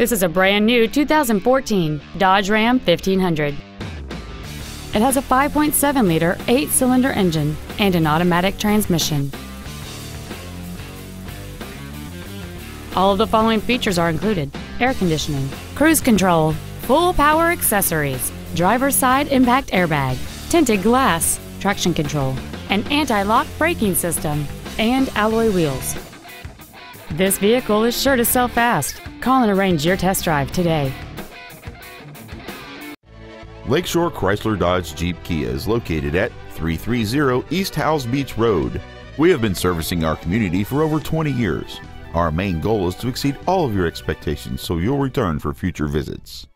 This is a brand new 2014 Dodge Ram 1500. It has a 5.7 liter, 8 cylinder engine and an automatic transmission. All of the following features are included air conditioning, cruise control, full power accessories, driver's side impact airbag, tinted glass, traction control, an anti lock braking system, and alloy wheels. This vehicle is sure to sell fast. Call and arrange your test drive today. Lakeshore Chrysler Dodge Jeep Kia is located at 330 East Howze Beach Road. We have been servicing our community for over 20 years. Our main goal is to exceed all of your expectations so you'll return for future visits.